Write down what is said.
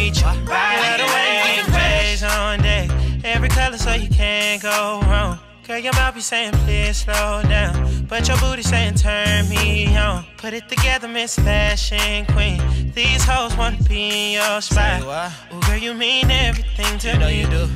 reach. Ride Love the way on deck. Every color so you can't go wrong. Girl, your mouth be saying please slow down, but your booty saying turn me on. Put it together, Miss Fashion Queen. These hoes wanna be in your spot. Ooh, girl, you mean everything to You know me. you do.